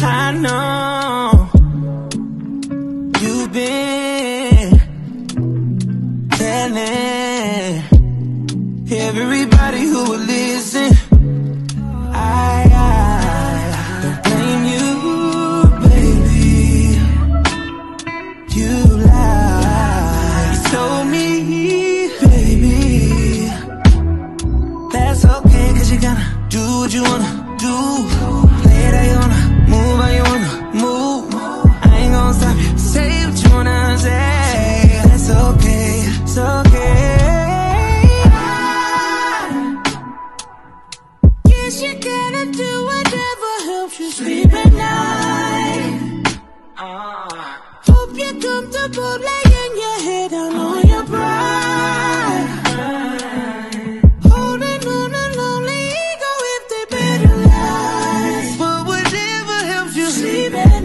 I know you've been telling everybody who would listen. I, don't blame you, baby. You lied. You told me, baby. That's okay, cause you gotta do what you wanna do. Play Guess you gotta do whatever helps you sleep at night. Hope you're comfortable laying your head on your pride. Holding lonely if they better lies. Whatever helps you sleep at